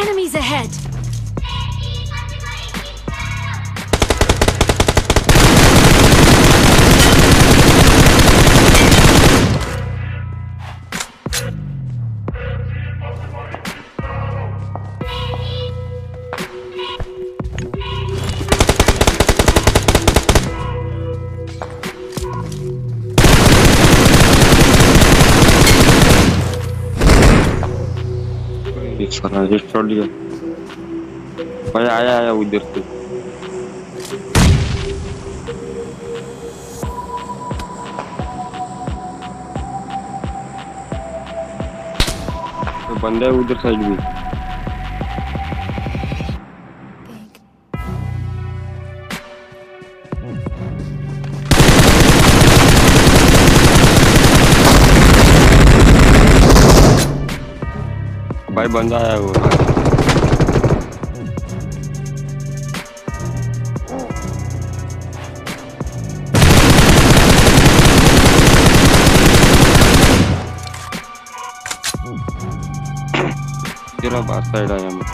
Enemies ahead! ये सारा head shot लिया भाई आया आया उधर से। तो बंदा है उधर साइड भी। में भाई बंदा आया वो। तेरा बाहर साइड आया मैं।